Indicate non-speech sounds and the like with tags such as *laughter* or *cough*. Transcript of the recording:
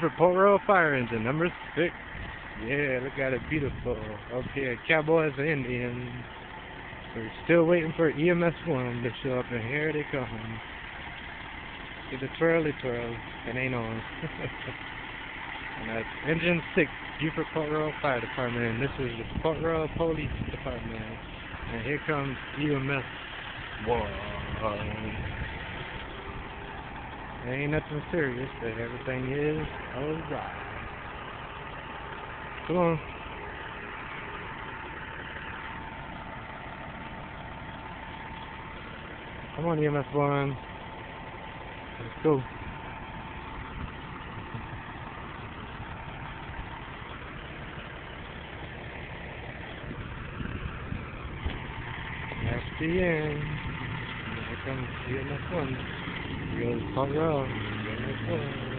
For Port Royal Fire Engine, number six. Yeah, look at it, beautiful. Up here, Cowboys and Indians. We're still waiting for EMS-1 to show up, and here they come. Get the twirly twirl, it ain't on. *laughs* and that's Engine 6, Beaufort Port Royal Fire Department, and this is the Port Royal Police Department. And here comes EMS-1. It ain't nothing serious, but everything is alright. Come on. Come on, EMS1. Let's go. That's the end. One. Goes front row. EMS one.